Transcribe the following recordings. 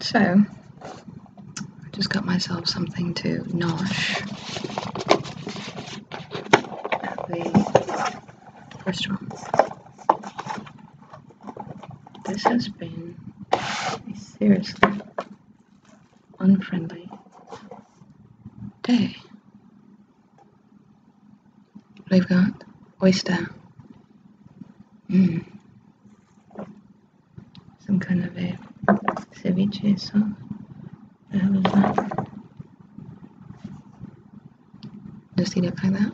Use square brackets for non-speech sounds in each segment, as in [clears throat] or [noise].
So, I just got myself something to nosh at the restaurant. This has been a seriously unfriendly day. We've got oyster. Mm. Kind of a ceviche sauce. The hell is that? Just eat it like that.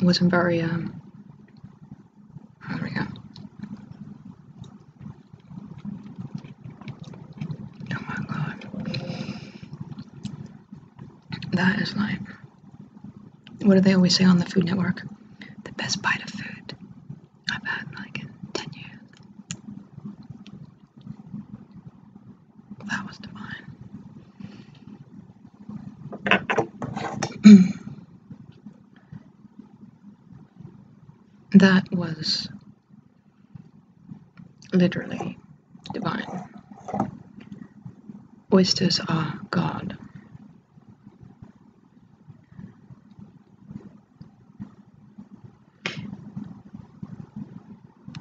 It wasn't very um there we go. Oh my god. That is like what do they always say on the Food Network? The best bite of food I've had like in 10 years. That was divine. [clears throat] that was literally divine. Oysters are God.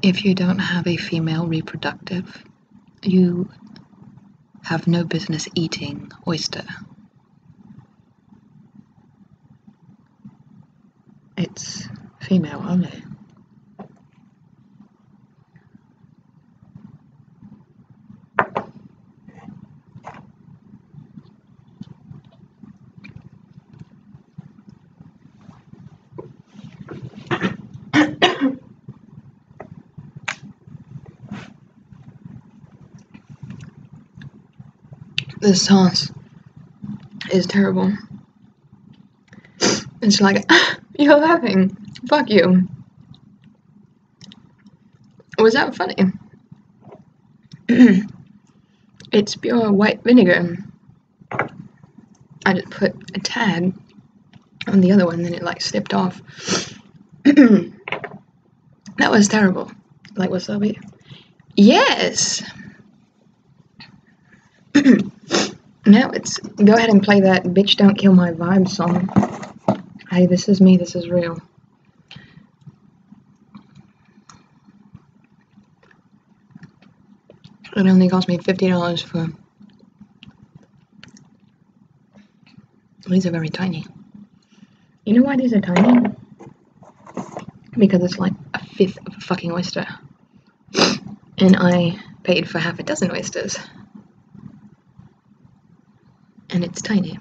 If you don't have a female reproductive, you have no business eating oyster. It's female only. This sauce is terrible. It's like, [laughs] you're laughing. Fuck you. Was that funny? [clears throat] it's pure white vinegar. I just put a tad on the other one, then it like slipped off. [clears throat] that was terrible. Like wasabi. Yes! Now it's go ahead and play that bitch don't kill my vibe song. Hey, this is me, this is real. It only cost me $50 for. These are very tiny. You know why these are tiny? Because it's like a fifth of a fucking oyster. And I paid for half a dozen oysters. And it's tiny.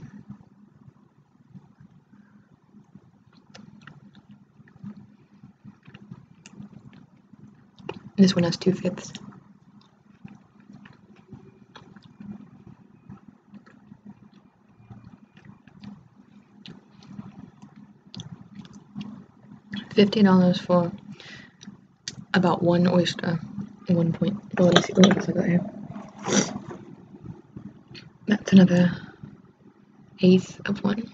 This one has two fifths. Fifty dollars for about one oyster one point. Oh, let me see what else I got here. That's another eighth of one.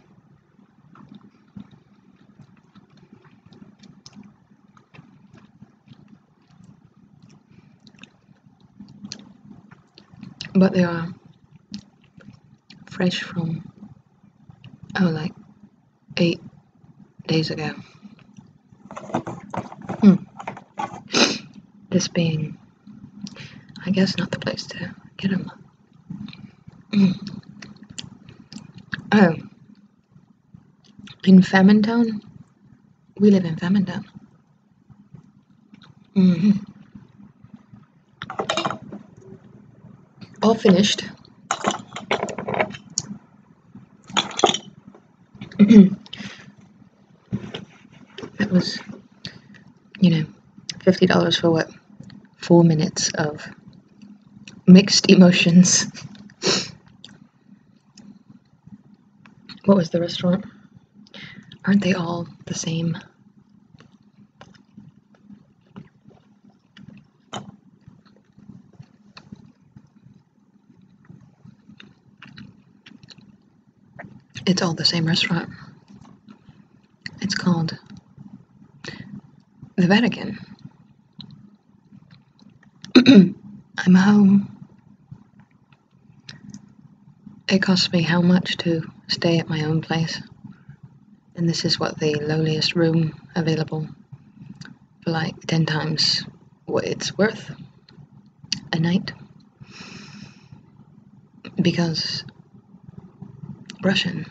But they are fresh from oh like eight days ago. Hmm. This being, I guess, not the place to get them. Oh, [clears throat] in Famine Town? We live in Famine Town. hmm All finished. [clears throat] that was, you know, $50 for what? Four minutes of mixed emotions. [laughs] what was the restaurant? Aren't they all the same? It's all the same restaurant. It's called the Vatican. [clears throat] I'm home. It costs me how much to stay at my own place? And this is what the lowliest room available for like 10 times what it's worth a night. Because Russian